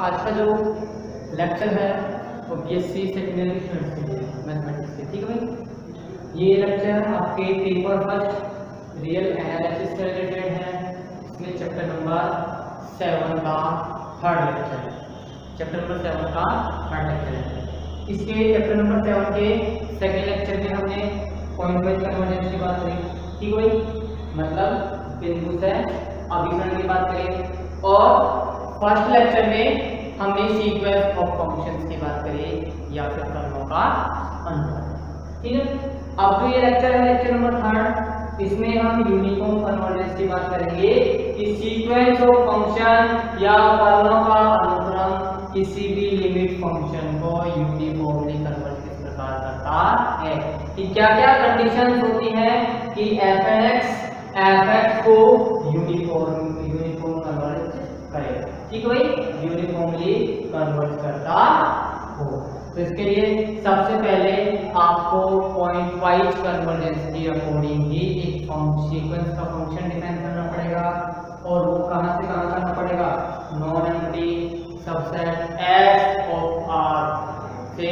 आज का जो लेक्चर है, वो B S C secondary students के लिए मैथमेटिक्स के, ठीक है भाई? ये लेक्चर आपके पेपर फ़र्स्ट रियल एनालिसिस से रिलेटेड है। इसमें चैप्टर नंबर सेवन का थर्ड लेक्चर है। चैप्टर नंबर सेवन का थर्ड लेक्चर है। इसके चैप्टर नंबर सेवन के सेकेंड लेक्चर में हमने पॉइंट वाइज कन्वर्जेंस की बात करी, ठीक भाई? मतलब बिंदु से अभिकरण की बात करें। और फ़र्स्ट लेक्चर में हमने सीक्वेंस ऑफ़ फ़ंक्शंस की बात करी, या फिर फर्मों का है? अब जो ये लेक्चर है लेक्चर नंबर थर्ड इसमें हम यूनिफॉर्म कन्वर्जेंस की बात करेंगे कि सीक्वेंस ऑफ़ फ़ंक्शन या फर्मों का अनुक्रम किसी भी लिमिट फ़ंक्शन को यूनिफॉर्मली कन्वर्ट किस प्रकार करता है? कि क्या क्या कंडीशन होती है कि एफ़ एक्स एफ़ एक्स को यूनिफॉर्म ठीक है भाई? यूनिफॉर्मली कन्वर्ट करता हो। तो इसके लिए सबसे पहले आपको पॉइंट वाइज कन्वर्जेंस के अकॉर्डिंग ही एक सीक्वेंस का फ़ंक्शन डिफाइन करना पड़ेगा। और वो कहाँ से कहाँ करना पड़ेगा? Non empty subset S of R से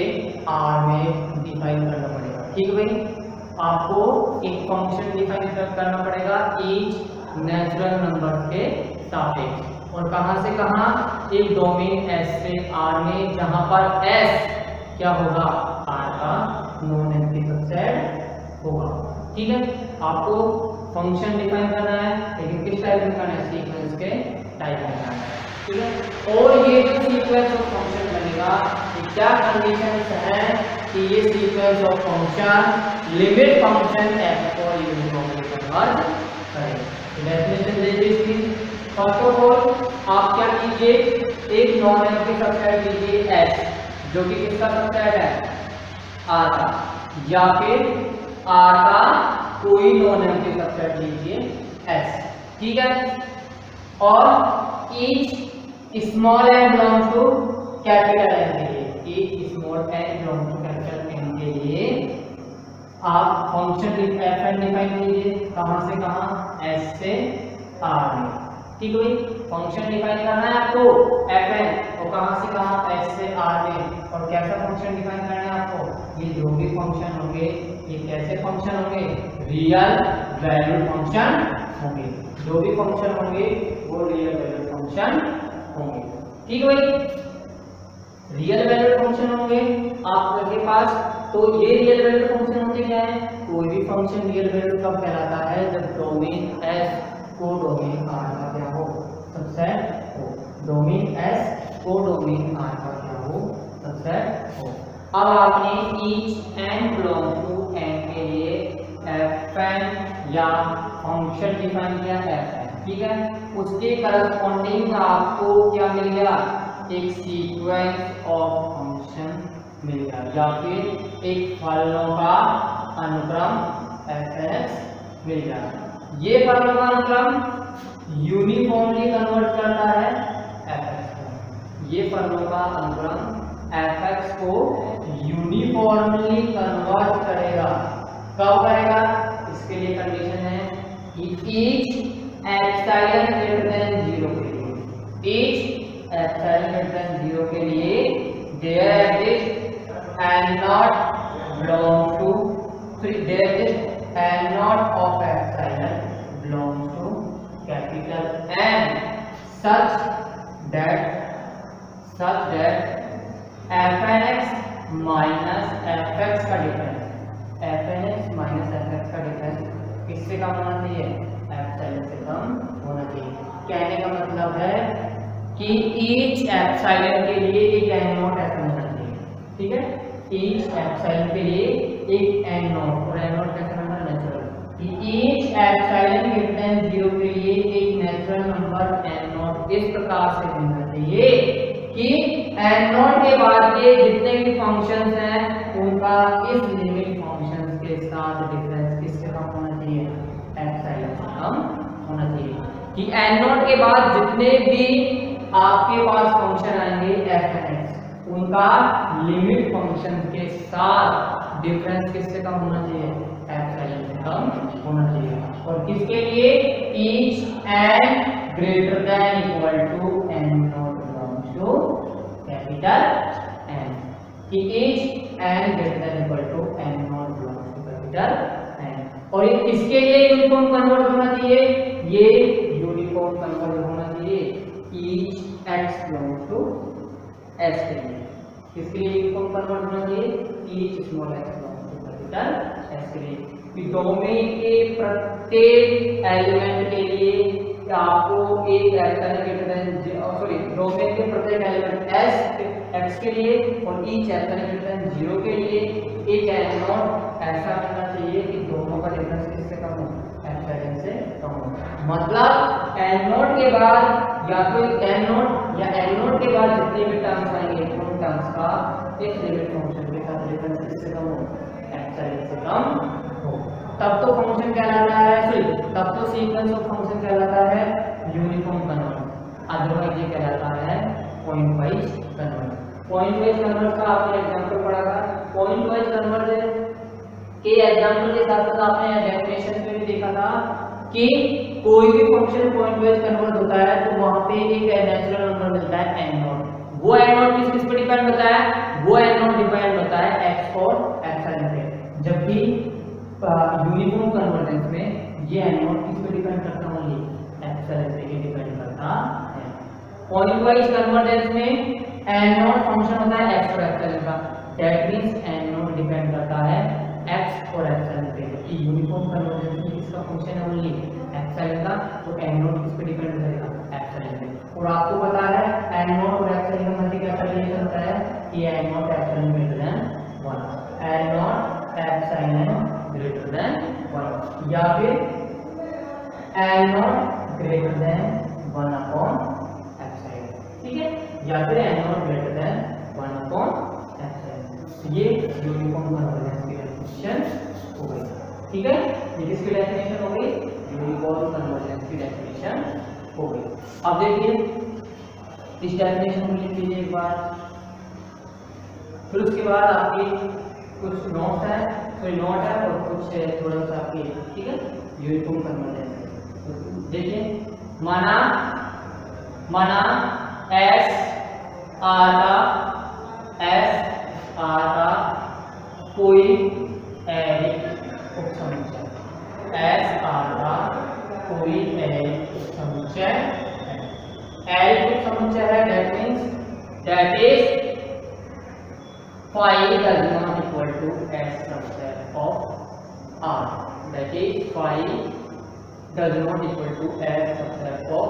आर में डिफाइन करना पड़ेगा। ठीक है भाई? आपको एक फ़ंक्शन डिफाइन करना पड़ेगा ईच नेचुरल नंबर के सापेक्ष। और कहाँ से कहाँ? एक डोमेन एस से आर में, जहाँ पर एस क्या होगा? आर का नॉन एम्प्टी सबसेट होगा। ठीक है? आपको फ़ंक्शन डिफाइन करना है, लेकिन किस टाइप में करना है? सीक्वेंस के टाइप में करना है। ठीक है? और ये जो सीक्वेंस ऑफ़ फ़ंक्शन बनेगा, ये क्या कंडीशंस है कि ये sequence of function limit function f को यूनिफॉर्मली कन्वर्ट करेगा? डेफिनेशन दे दी इसकी। फ़र्स्ट ऑफ़ ऑल आप क्या कीजिए? एक नॉन एम्प्टी सबसेट लीजिए एस जो कि किसका सबसेट है? आर का या फिर आर का कोई नॉन एम्प्टी सबसेट लीजिए एस ठीक है? और each small n belong to capital N के लिए। Each small n belong to capital N के लिए आप फ़ंक्शन एफ़ एन डिफाइन कीजिए। कहाँ से कहाँ? एस से आर में। ठीक है फ़ंक्शन डिफाइन करना है आपको? एफ़ एन और कहाँ से कहाँ? एस से आर में। और कैसा फ़ंक्शन डिफाइन करना है आपको? ये जो भी फ़ंक्शन होंगे, ये कैसे फ़ंक्शन होंगे? रियल वैल्यू फ़ंक्शन होंगे। जो भी फ़ंक्शन होंगे, वो रियल वैल्यू फ़ंक्शन होंगे। ठीक है भाई? रियल वैल्यू फ़ंक्शन होंगे आपके पास। तो ये रियल वैल्यू फ़ंक्शन होते क्या है? कोई भी फ़ंक्शन रियल वैल्यू कब कहलाता है जब डोमेन एस को डोमेन आर का क्या हो? सबसेट हो। डोमेन एस को डोमेन आर का क्या हो? सबसेट हो। अब आपने each n belong to N के लिए एफ़ एन या फ़ंक्शन डिफाइन किया एफ़ एन ठीक है? उसके करस्पॉन्डिंग आपको क्या मिल गया? एक सीक्वेंस ऑफ़ फ़ंक्शन मिल गया, या फिर एक फलों का अनुक्रम एफ़ एन मिल गया। ये अनुक्रम यूनिफॉर्मली कन्वर्ट करता है एफ़ ये परमाणु का अनुक्रम एफ़ को यूनिफॉर्मली कन्वर्ट करेगा। कब करेगा? इसके लिए कंडीशन है कि each epsilon greater than zero के लिए। Each epsilon greater than zero के लिए there exist and not belong to there exist and not of epsilon belongs to capital N. Such that such that fnx f x का difference minus f x का difference किससे कम होना चाहिए? Epsilon से कम होना चाहिए। कहने का मतलब है कि ईच एप्सिलॉन के लिए एक एन नोट ऐसा होना चाहिए। ठीक है? ईच एप्सिलॉन के लिए एक एन नोट और एन नोट कैसे ईच एप्सिलॉन ग्रेटर देन 0 के लिए एक नेचुरल नंबर नॉट इस प्रकार से चाहिए कि नॉट के बाद के जितने भी फ़ंक्शंस हैं, उनका इस लिमिट फ़ंक्शंस के साथ डिफरेंस किससे कम होना चाहिए? एप्सिलॉन से कम होना चाहिए। कि नॉट के बाद जितने भी आपके पास फ़ंक्शन आएँगे उनका लिमिट के साथ डिफरेंस किससे कम होना चाहिए? कम होना चाहिए। और किसके लिए? Each n greater than equal to n naught belongs to capital N कि as n greater than equal to n naught belongs to capital N और ये किसके लिए यूनिफॉर्म कन्वर्ट होना चाहिए? ये यूनिफॉर्म कन्वर्ट होना चाहिए। Each x belongs to S के लिए। किसके लिए यूनिफॉर्म कन्वर्ट होना चाहिए? Each small x belongs to capital S के लिए। डोमेन के प्रत्येक एलिमेंट के लिए आपको एक एप्सिलॉन सॉरी डोमेन के प्रत्येक एलिमेंट एस एक्स के लिए और ईच एप्सिलॉन ज़ीरो के लिए। एक एन नॉट ऐसा करना चाहिए कि दोनों का डिफरेंस किससे कम हो मतलब एन नॉट के बाद या तो एन नॉट या एन नॉट के बाद जितने भी टर्म्स आएँगे, उन टर्म्स का एक लिमिट फ़ंक्शन के साथ डिफरेंस किससे कम हो एप्सिलॉन से कम। तब तो फ़ंक्शन कहलाता है सॉरी तब तो सीक्वेंस ऑफ़ फ़ंक्शन कहलाता है यूनिफॉर्म कन्वर्ट अदरवाइज़ ये कहलाता है point wise convert point wise convert का आपने एग्जांपल पढ़ा था। पॉइंट वाइज कन्वर्ट के एग्जांपल के साथ साथ आपने डेफिनेशन में भी देखा था कि कोई भी फ़ंक्शन पॉइंट वाइज कन्वर्ट होता है तो वहाँ पे एक नेचुरल नंबर मिलता है n नॉट वो n नॉट किस किस पे डिपेंड होता है? वो n नॉट डिपेंड होता है x और एप्सिलॉन पे. जब भी यूनिफॉर्म कन्वर्जेंस में ये एन किस पे डिपेंड करता है? ओनली एप्सिलॉन पे डिपेंड करता है। पॉइंट वाइज कन्वर्जेंस में एन फ़ंक्शन होता है x और एप्सिलॉन का दैट मींस एन डिपेंड करता है x और एप्सिलॉन पे कि यूनिफॉर्म कन्वर्जेंस में किसका फ़ंक्शन है? ओनली एप्सिलॉन का तो एन किस पे डिपेंड करेगा? एप्सिलॉन पे और आपको पता है एन नॉट और एप्सिलॉन का मतलब क्या रिलेशन होता है कि n naught epsilon greater than 1 n naught epsilon greater than 1 या फिर n naught greater than 1 upon epsilon ठीक है? या फिर n naught greater than 1 upon epsilon ये यूनिफॉर्म कन्वर्जेंस की डेफिनेशन हो गई। ठीक है? ये किसकी डेफिनेशन हो गई? यूनिफॉर्म कन्वर्जेंस की डेफिनेशन हो गई। अब देखिए, इस डेफिनेशन को लिख लीजिए एक बार। फिर उसके बाद आपकी कुछ नोट्स है। कोई नोट है और कुछ थोड़ा सा आपकी, ठीक है? यूनिफॉर्म कन्वर्जेंस देखिए, माना माना एस का एस का कोई उपसमुच्चय। एस का कोई उपसमुच्चय एल उपसमुच्चय है that means that is not equal to s subset of r that is phi does not equal to s subset of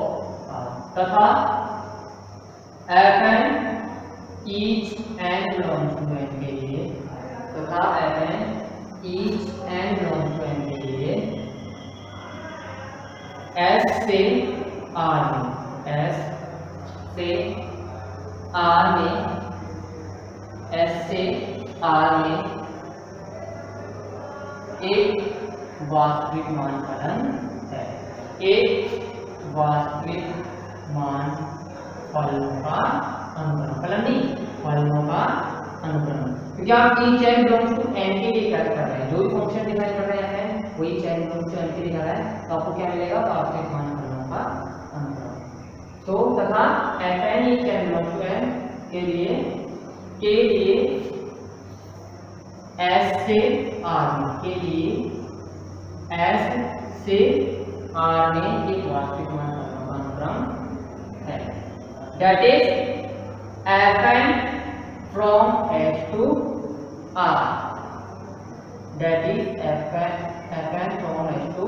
r तथा fn each n belongs to n के लिए तथा fn each n belongs to n के लिए s से r में s से r में एस से आर में एक वास्तविक मान फलन है। एक वास्तविक मान फलों का अनुक्रम, फलन नहीं, फलों का अनुक्रम। क्योंकि आप ई चैन बिलोंग्स एन के लिए कर रहे हैं। जो भी फ़ंक्शन डिफाइन कर रहे हैं, वही चैन बिलोंग्स एन के लिए कर रहा है तो आपको क्या मिलेगा? वास्तविक मान फलों का अनुक्रम। तो तथा f n each n belongs to N के लिए के लिए एस से आर के लिए एस से आर में एक वास्तविक अनुक्रम है। That is f n from H to R that is f n f n from H to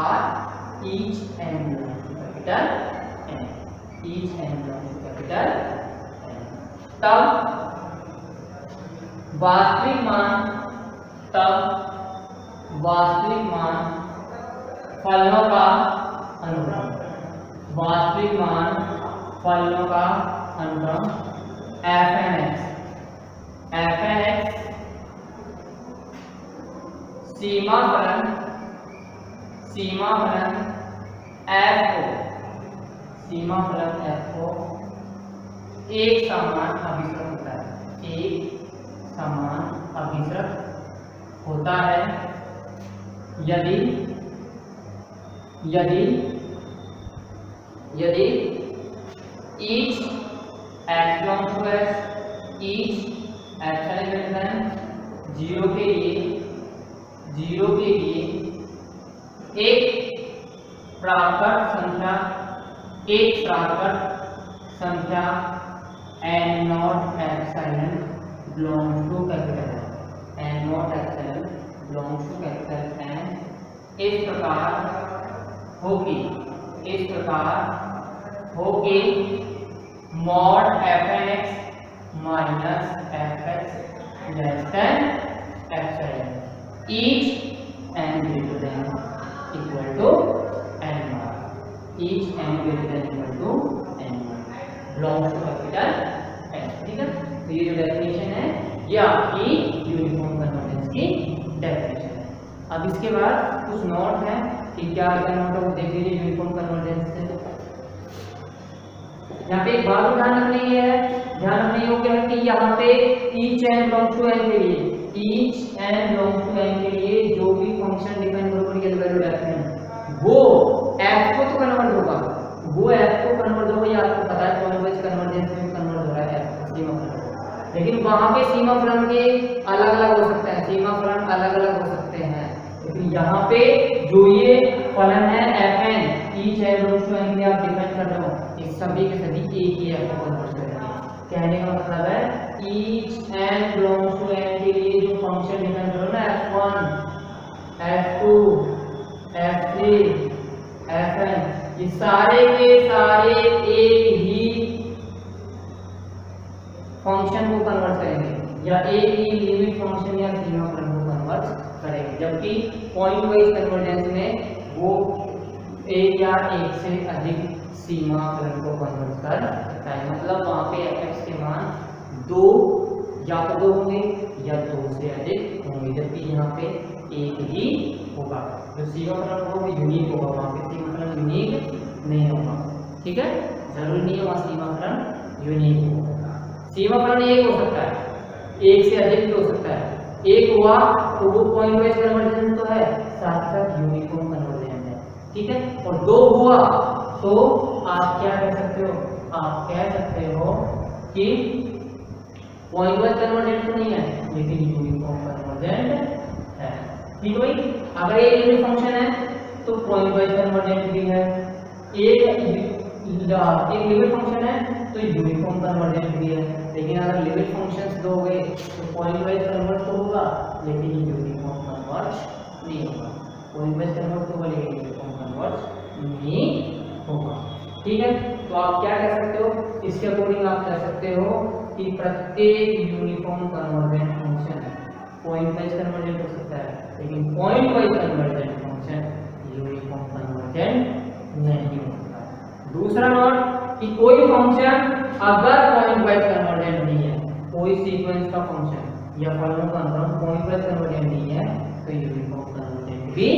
R each n capital N each n capital तब वास्तविक मान तब वास्तविक मान फलों का अनुक्रम। वास्तविक मान फलों का अनुक्रम f n x f n x सीमा फलन सीमा फलन एफ़ ओ सीमा फलन एफ़ ओ एक समान अभिसरण होता है। एक समान अभिसरक होता है यदि यदि यदि each x to s each than zero के लिए ज़ीरो के लिए एक प्राकृत संख्या, एक प्राकृत संख्या n naught epsilon belongs to capital N naught epsilon belongs to capital N इस प्रकार होगी। इस प्रकार होगी mod f x minus f x less than epsilon each n greater than equal to n naught each n greater than equal to n naught belongs to capital N ठीक है? तो ये जो डेफिनेशन है, ये आपकी की डेफिनेशन है अब इसके बाद कुछ नोट है कि क्या क्या नोट है वो देख लीजिए यूनिफॉर्म कन्वर्जेंस से यहाँ पे एक बात ध्यान रखनी है, ध्यान रखने योग्य है कि यहाँ पे each n belongs to N के लिए each n belongs to N के लिए जो भी फ़ंक्शन डिफाइन करोगे रियल वैल्यू डेफिनेट वो एफ़ को तो कन्वर्ट होगा, वो एफ़ को कन्वर्ट होगा, ये आपको पता है, कौन वाइज कन्वर्जेंस में कन्वर्ट हो रहा है एफ़ सीमा फलन लेकिन वहाँ पे सीमा फलन के अलग अलग हो सकते हैं। सीमा फलन अलग अलग हो सकते हैं। लेकिन यहाँ पे जो ये फलन है एफ़ एन आप डिफाइन कर रहे हो। ये सभी के सभी एक ही एफ़ को कहने का मतलब है each n belongs to n के लिए जो फ़ंक्शन ना f one f two f three f n ये सारे के सारे एक ही फ़ंक्शन को कन्वर्ट करेंगे। या एक ही लिमिट फ़ंक्शन या सीमा फलन को कन्वर्ट करेंगे। जबकि पॉइंट वाइज कन्वर्जेंस में वो एक या एक से अधिक सीमा फलन को कन्वर्ट कर सकता है। मतलब वहाँ पे एफ़ के मान दो या तो दो होंगे या दो से अधिक होंगे। जबकि यहाँ पे एक ही होगा। जो सीमा फलन होगा वो यूनिक होगा। वहाँ पे सीमा फलन यूनिक नहीं होगा। ठीक है? ज़रूरी नहीं है वहाँ सीमा फलन यूनिक होगा। सीमा फलन एक हो सकता है। एक से अधिक भी हो सकता है। एक हुआ तो वो पॉइंट वाइज कन्वर्जन तो है, साथ साथ यूनिफॉर्म कन्वर्जन है। ठीक है? और दो हुआ तो आप क्या कह सकते हो? आप कह सकते हो कि पॉइंट वाइज कन्वर्जेंट तो नहीं है, लेकिन यूनिफॉर्म कन्वर्जेंट है। ठीक है अगर एक यूनिट फ़ंक्शन है तो पॉइंट वाइज कन्वर्जेंट भी है। एक एक लिमिट फ़ंक्शन है तो यूनिफॉर्म कन्वर्जेंट भी है। लेकिन अगर लिमिट फ़ंक्शंस दो गए तो पॉइंट वाइज कन्वर्ट तो होगा, लेकिन यूनिफॉर्म कन्वर्ट नहीं होगा। पॉइंट वाइज कन्वर्ट होगा, लेकिन यूनिफॉर्म कन्वर्ट नहीं होगा। ठीक है? तो आप क्या कह सकते हो? इसके अकॉर्डिंग आप कह सकते हो कि प्रत्येक uniform convergent function pointwise convergent हो सकता है, लेकिन pointwise convergent function uniform convergent नहीं होता दूसरा नोट कि कोई फ़ंक्शन अगर पॉइंट वाइज कन्वर्जेंट नहीं है, कोई सीक्वेंस का फ़ंक्शन या फलों का अनुक्रम पॉइंट वाइज कन्वर्जेंट नहीं है तो यूनिफॉर्म कन्वर्जेंट भी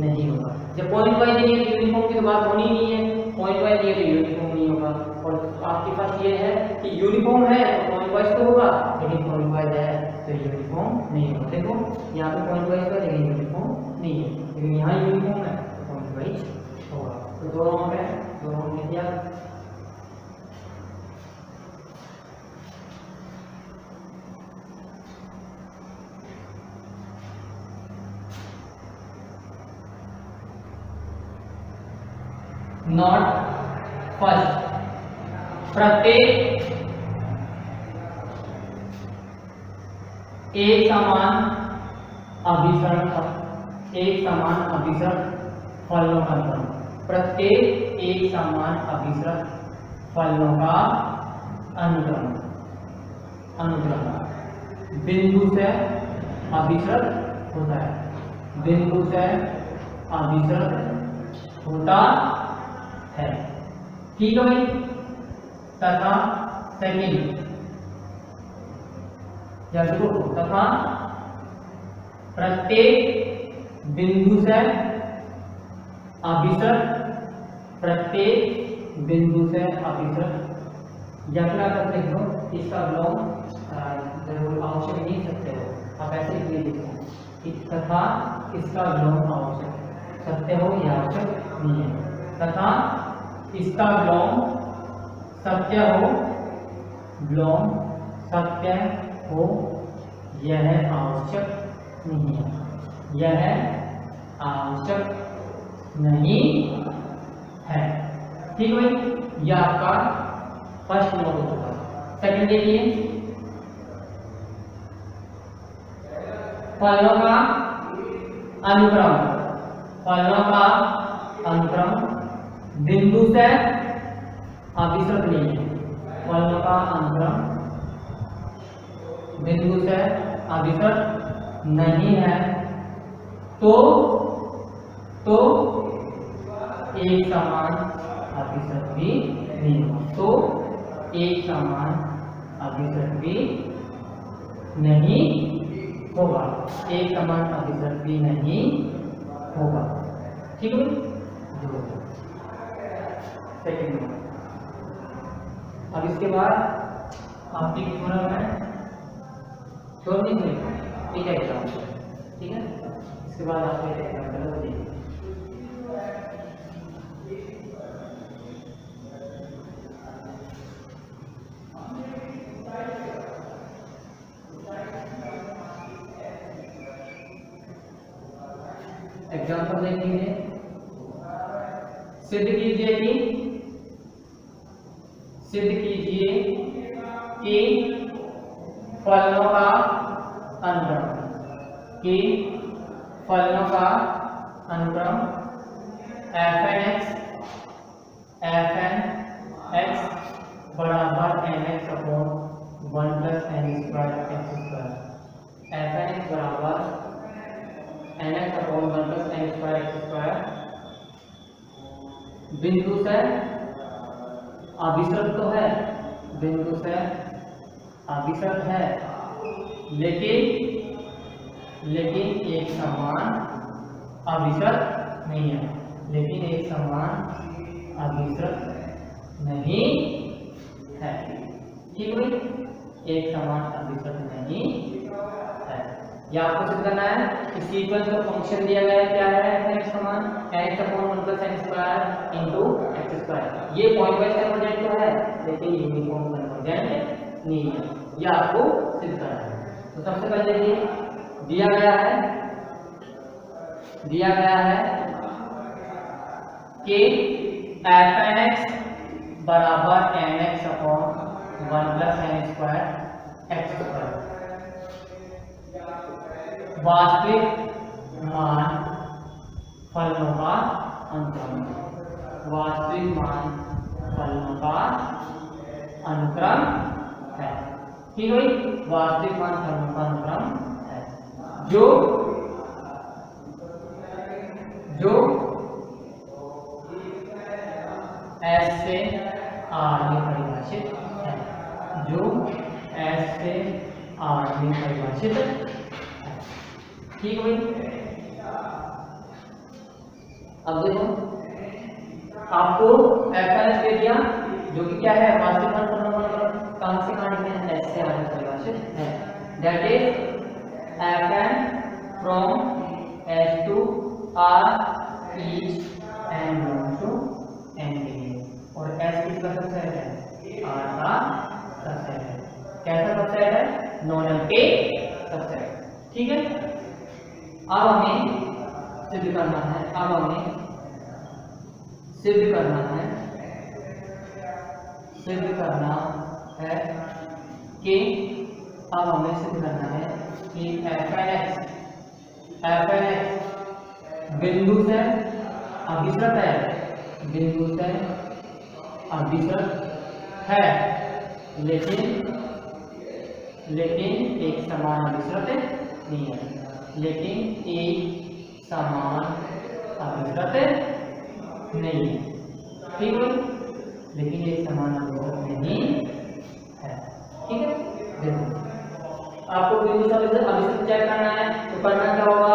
नहीं होगा। जब पॉइंट वाइज नहीं है तो यूनिफॉर्म की तो बात होनी नहीं है। पॉइंट वाइज नहीं है तो यूनिफॉर्म नहीं होगा। और आपके पास ये है कि यूनिफॉर्म है तो पॉइंट वाइज तो होगा, लेकिन पॉइंट वाइज है तो यूनिफॉर्म नहीं होगा। देखो, यहाँ पे पॉइंट वाइज का लेकिन यूनिफॉर्म नहीं है। लेकिन यहाँ यूनिफॉर्म है तो पॉइंट वाइज होगा तो दोनों में दोनों में दिया नॉट फ़र्स्ट प्रत्येक एक समान अभिसरण एक समान अभिसरण फलों का क्रम प्रत्येक एक समान अभिसरण फलों का अनुक्रम। अनुक्रम। बिंदु से अभिसरण होता है। बिंदु से अभिसरण होता है। है भाई? तथा सेकेंड या तथा प्रत्येक बिंदु से अभिसर, प्रत्येक बिंदु से अभिसर। या फिर सकते हो इसका लॉन्ग ज़रूर आवश्यक नहीं सकते हो। आप ऐसे भी लिखो तथा इसका लॉन्ग आवश्यक सत्य हो यह आवश्यक नहीं है। तथा इसका ब्लोम? सत्य हो। ब्लोम सत्य हो। यह आवश्यक नहीं है। यह आवश्यक नहीं है। ठीक है यह आपका फ़र्स्ट नोट हो। चुका सेकंड देखिए फलों का अनुक्रम। फलों का अनुक्रम। बिंदु से अभिसृत नहीं है। फलों का अनुक्रम बिंदु से अभिसृत नहीं है। तो तो एक समान अभिसृत भी नहीं होगा तो एक समान अभिसृत भी नहीं होगा। एक समान अभिसरण भी नहीं होगा। ठीक है? सेकेंड नंबर अब इसके बाद आपकी थोड़ा मैं? छोड़ नहीं है, एग्ज़ाम ठीक है? इसके बाद आपको एग्ज़ाम्पल करो देखिए एग्ज़ाम्पल देखेंगे? सिद्ध कीजिए कि सिद्ध कीजिए कि फलों का अनुक्रम कि फलों का अनुक्रम f n x f n x बराबर n x upon one plus n square x square f n x बराबर n x upon one plus n square x square बिंदु से अभिसृत तो है बिंदु से अभिसृत है लेकिन लेकिन एक समान अभिसृत नहीं है। लेकिन एक समान अभिसृत नहीं है। ठीक है एक समान अभिसृत नहीं है। या आपको सिद्ध करना है कि सीक्वेंस का फ़ंक्शन दिया गया है, क्या है? X समान x upon 1 plus n square into x square ये पॉइंट वाइज कन्वर्जेंट तो है? लेकिन यूनिफॉर्म कन्वर्जेंट नहीं है। ये आपको सिद्ध करना है। तो सबसे पहले देखिए दिया गया है? दिया गया है कि f n x बराबर n x upon one plus n square x square वास्तविक मान फलों का अनुक्रम वास्तविक मान फलों का अनुक्रम है। ठीक है वास्तविक मान फलों का अनुक्रम जो जो एस से आर में परिभाषित है। जो एस से आर में परिभाषित है। ठीक हुई अब देखो। आपको एफ़ दे दिया, जो कि क्या है? वास्तविक कहाँ से कहाँ लिखना एस से आगे परिभाषित है? That is from S to R each n belongs to n के लिए और एस किसका सबसेट है। आर का सबसेट है। कैसा सबसेट है? नॉन के सबसेट ठीक है? अब हमें सिद्ध करना है। अब हमें सिद्ध करना है। सिद्ध करना है कि अब हमें सिद्ध करना है कि f n x f n x बिंदु से अभिसृत है बिंदु से अभिसृत है लेकिन लेकिन एक समान अभिसृत नहीं है लेकिन एक समान अभिकृत नहीं ठीक है लेकिन एक समान अभिकृत नहीं है। ठीक है? देखो। आपको बिंदु से अभिकृत चेक करना है तो करना क्या होगा?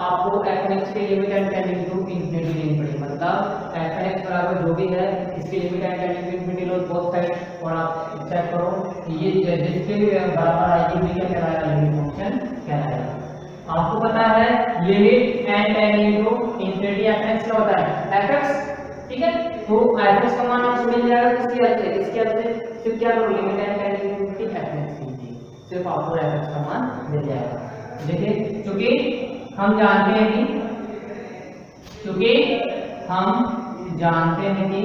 आपको एफ़ एक्स के limit n tending to infinity लेनी पड़ेगी। मतलब एफ़ एक्स बराबर जो भी है, इसके limit n tending to infinity low both side और आप चेक करो कि ये जिसके बराबर आएगी वही क्या कहलाएगा? लिमिट फ़ंक्शन कहलाएगा। आपको पता है limit n tend into infinity f x क्या होता है? एफ़ एक्स ठीक है? तो एफ़ एक्स का मान आपको मिल जाएगा किसकी हद से? किसकी हद से सिर्फ़ क्या करो? Limit n tend into infinity f x कीजिए सिर्फ़ आपको एफ़ का मान मिल जाएगा। देखिए क्योंकि हम जानते हैं कि क्योंकि हम जानते हैं कि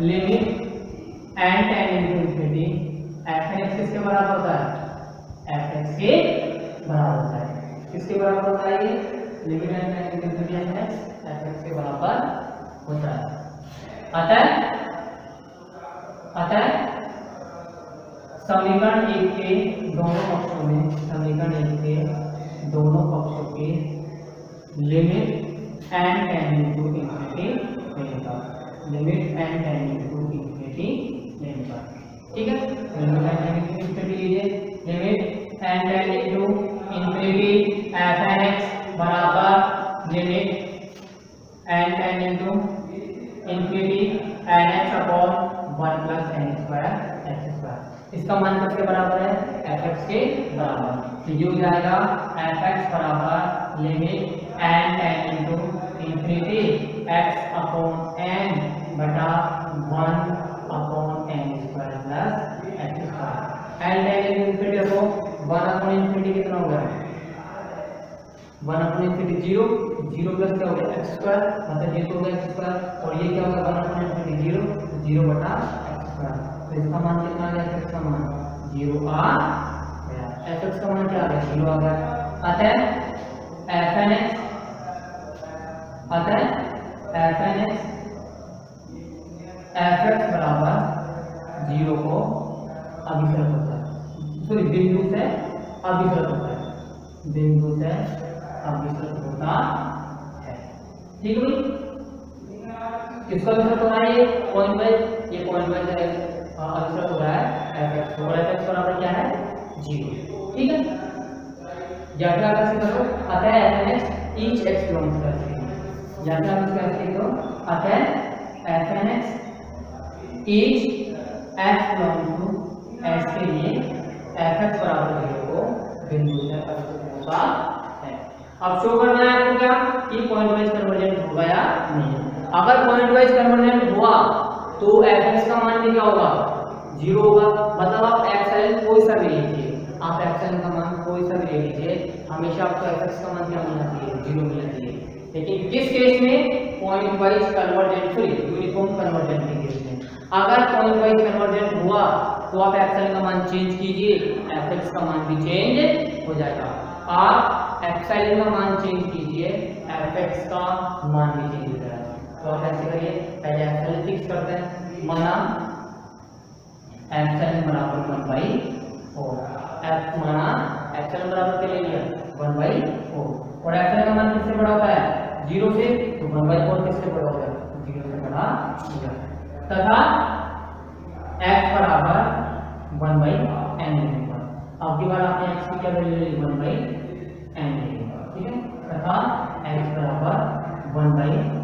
limit n tend infinity f n x किसके बराबर होता है? एफ़ एक्स के बराबर होता है। किसके बराबर होता है ये? Limit n tend infinity f x के बराबर होता है। अतः अतः समीकरण एक के दोनों पक्षों में, समीकरण एक के दोनों पक्षों के limit n tend into infinity लेगा limit n tend into infinity लेगा ठीक है? लिमिट इंफिनिटी लीजिए। Limit n tend into infinity f n x बराबर limit n tend into infinity n x upon one plus n square इसका मान किसके बराबर है? एफ़ एक्स के बराबर। तो ये हो जाएगा एफ़ एक्स बराबर limit n tend into infinity x upon n बटा one upon n square plus x square n into infinity देखो वन अपॉन इंफिनिटी कितना हो गया? One upon infinity zero zero plus क्या हो गया? एक्स स्क्वायर मतलब ये तो हो गया एक्स स्क्वायर और ये क्या होगा one upon infinity zero zero बटा स्क्वायर तो इसका मान कितना आ गया? एक्स का मान ज़ीरो आ गया एफ़ एक्स का मान क्या आ गया? ज़ीरो आ गया। अतः एफ़ एन एक्स अतः f n x f x बराबर ज़ीरो को अभिसरित होता है। सॉरी बिंदु से अभिसरित होता है। बिंदु से अभिसरित होता है। ठीक है भाई? किसका अभिसरित हो? पॉइंट वाइज ये पॉइंट वाइज अभिसरित हो रहा है एफ़ एक्स और एफ़ एक्स बराबर क्या है? ज़ीरो। ठीक है? या फिर आप ऐसे करो? अतः f x each x belongs to S या फिर आप इसको ऐसे लिखो अतः f n x each x belong to S के लिए एफ़ एक्स बराबर ज़ीरो को बिंदु से परिचित होता है अब शो करना है आपको क्या? कि पॉइंट वाइज कन्वर्जेंट होगा या नहीं? अगर पॉइंट वाइज कन्वर्जेंट हुआ तो एफ़ एक्स का मान क्या होगा? ज़ीरो होगा। मतलब आप एक्सएल कोई सा भी लीजिए। आप एक्सएल का मान कोई सा भी ले लीजिए, हमेशा आपको एफ़ एक्स का मान क्या मिलना चाहिए? ज़ीरो मिलना चाहिए। लेकिन किस केस में? Pointwise convergent sorry uniform convergent के केस में। अगर पॉइंट वाइज कन्वर्जेंट हुआ तो आप एक्सएल का मान चेंज कीजिए। एफ़ एक्स का मान भी चेंज हो जाएगा। आप एक्सएल का मान चेंज कीजिए। एफ़ एक्स का मान भी चेंज हो जाएगा। तो आप ऐसे करिए, पहले एक्सएल फिक्स करते हैं। माना। एक्सएल बराबर वन बाई फोर एफ़ माना एक्सएल बराबर क्या ले लिया? वन बाई फोर और एक्सएल का मान किससे बड़ा होता है? ज़ीरो से तो वन बाई फोर किससे बड़ा होता है ज़ीरो से बड़ा होगा तथा एक्स बराबर वन बाई एन अब की बार आपने एक्स की क्या वैल्यू ले ली? वन बाई एन ठीक है? तथा एक्स बराबर वन बाई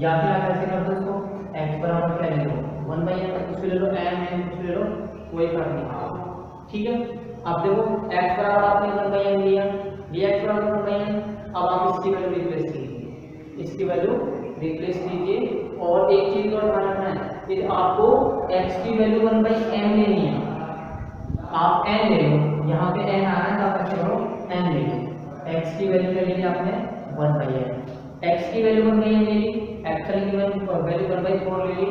या फिर आप ऐसे कर दो इसको एक्स बराबर क्या ले लो? वन बाई एन कुछ ले लो एन एन कुछ ले लो, कोई फ़र्क नहीं। पड़ेगा ठीक है? अब देखो एक्स बराबर आपने वन बाई एन लिया। डी एक्स बराबर वन बाई एन अब आप इसकी वैल्यू रिप्लेस कीजिए। इसकी वैल्यू रिप्लेस कीजिए। और एक चीज़ और ध्यान रखना है कि आपको x की वैल्यू वन बाई एन लेनी है। आप n ले लो। यहाँ पे n आ रहा है तो आप ऐसे करो? N ले लो। X की वैल्यू ले ली आपने? वन बाई एन x की वैल्यू वन बाई एन ले ली। एक्चुअल की value value one by four ले ली।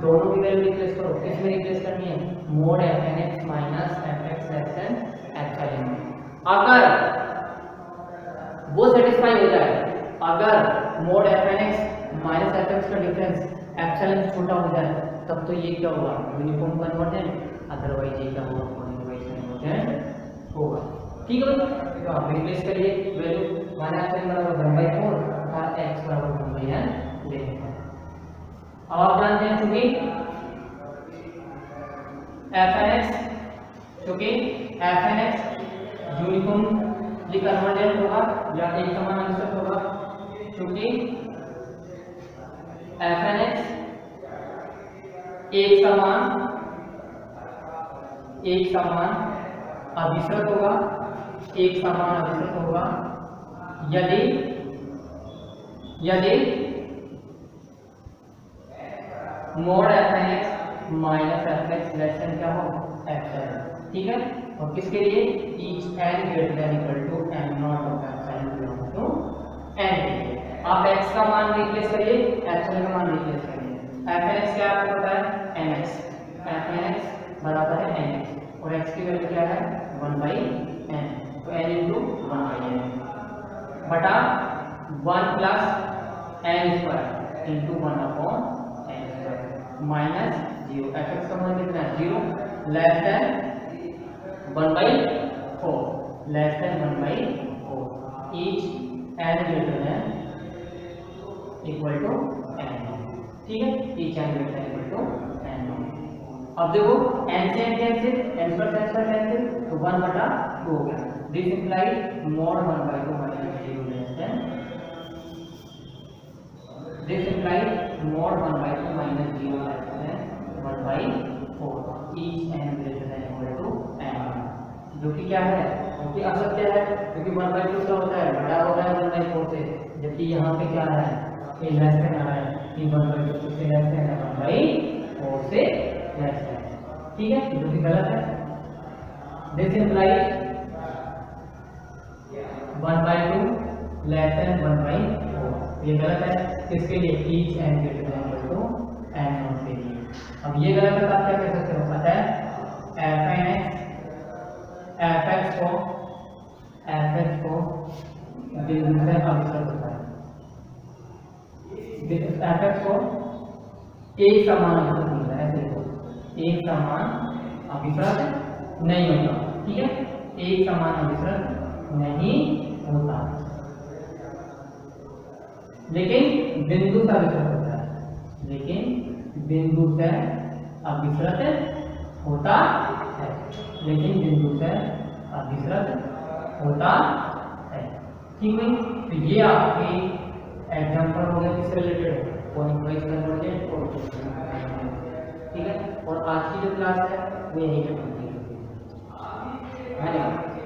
दोनों की वैल्यू रिप्लेस करो। किसमें रिप्लेस करनी है? Mod f n x minus f x less than actual में। अगर वो सेटिस्फाई हो जाए, अगर mod f n x minus f x का डिफरेंस एप्सिलॉन छोटा हो जाए, तब तो ये क्या होगा? यूनिफॉर्म कन्वर्जेंट अदरवाइज़ ये क्या होगा? कन्वर्जेंट होगा। ठीक है तो आप रिप्लेस करिए। वैल्यू माइनस एप्सिलॉन बराबर 1 बाई 4 और x बराबर 1 बाई n ले अब आप जानते हैं चूँकि एफ़ एन एक्स चूँकि f n x uniformly convergent होगा या एक समान अनुसृत होगा। चूँकि एफ़ एन एक्स एक समान एक समान अभिसृत होगा, एक समान अभिसृत होगा। यदि यदि mod f n x minus f x less than क्या हो? एक्स ठीक है? और किसके लिए? Each n greater than equal to m naught of epsilon belong to n आप x का मान रिप्लेस करिए एप्सिलॉन का मान रिप्लेस करिए। एफ़ एन एक्स क्या आपको पता है? N x f n x बराबर है एन एक्स और x की वैल्यू क्या है? वन बाई एन तो n into one by n बटा one plus n square into one upon n minus zero f x का मान कितना है? Zero less than one by four less than one by four each n greater than equal to n ठीक है? Each n greater than equal to n अब देखो n से n cancel n पर एन पर कैंसिल तो one बटा two हो गया. This implies mod one by two minus zero less than this implies mod one by two minus zero less than one by four each equal to जो कि क्या है जो कि असत्य है क्योंकि वन बाई टू क्या होता है, बड़ा हो है वन बाई फोर से, जबकि यहाँ पे क्या है, ये लेस देन आ रहा है कि वन बाई टू से लेस देन है वन बाई फोर से लेस देन ठीक है जो कि गलत है। This implies one by two less than one by four ये गलत है, किसके लिए? Each n greater than equal to n naught के लिए अब ये गलत है तो आप क्या कह सकते हो? पता है? F n x f x को एफ़ एक्स को बिंदु से अभिसृत होता है। एफ़ एक्स को एक समान अभिसृत मिलता है देखो। एक समान अभिसृत नहीं होता, ठीक है? एक समान अभिसृत नहीं होता। लेकिन बिंदु से अभिसृत होता है। लेकिन बिंदु से अभिसृत होता है। लेकिन बिंदु से अभिसृत होता है। ठीक है? तो ये आपके एग्ज़ाम्पल हो गया किससे रिलेटेड पॉइंट वाइज कन्वर्जेंट और ठीक है? और आज की जो क्लास है, वो यही खत्म की धन्यवाद